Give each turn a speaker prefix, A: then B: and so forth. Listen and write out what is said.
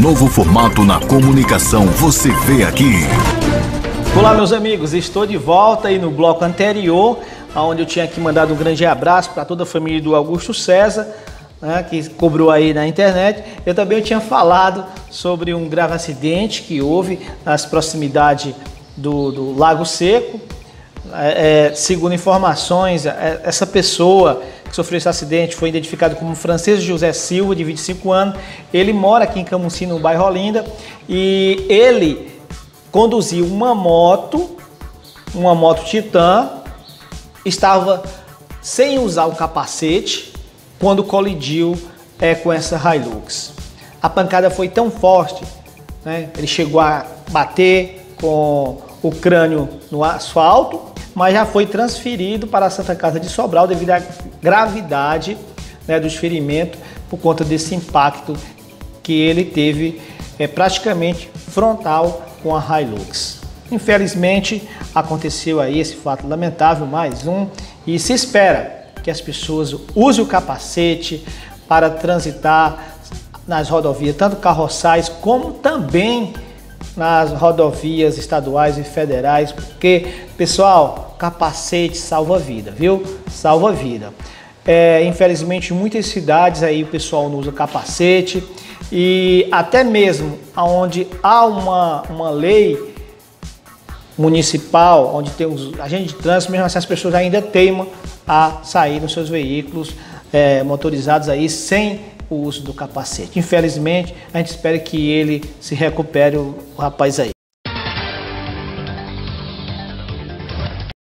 A: Novo formato na comunicação você vê aqui.
B: Olá, meus amigos, estou de volta aí no bloco anterior, onde eu tinha aqui mandado um grande abraço para toda a família do Augusto César, né, que cobrou aí na internet. Eu também tinha falado sobre um grave acidente que houve nas proximidades do, do Lago Seco. É, é, segundo informações, é, essa pessoa que sofreu esse acidente foi identificado como Francisco José Silva, de 25 anos. Ele mora aqui em Camusim, no bairro Olinda, e ele conduziu uma moto, uma moto Titan, estava sem usar o capacete quando colidiu é, com essa Hilux. A pancada foi tão forte, né, ele chegou a bater com o crânio no asfalto, mas já foi transferido para a Santa Casa de Sobral devido à gravidade né, dos ferimentos por conta desse impacto que ele teve é, praticamente frontal com a Hilux. Infelizmente aconteceu aí esse fato lamentável, mais um, e se espera que as pessoas usem o capacete para transitar nas rodovias, tanto carroçais como também nas rodovias estaduais e federais, porque, pessoal, capacete salva vida, viu? Salva vida. É, infelizmente, muitas cidades aí o pessoal não usa capacete e até mesmo onde há uma, uma lei municipal, onde tem os agentes de trânsito, mesmo assim as pessoas ainda teimam a sair nos seus veículos é, motorizados aí sem o uso do capacete. Infelizmente, a gente espera que ele se recupere, o rapaz aí.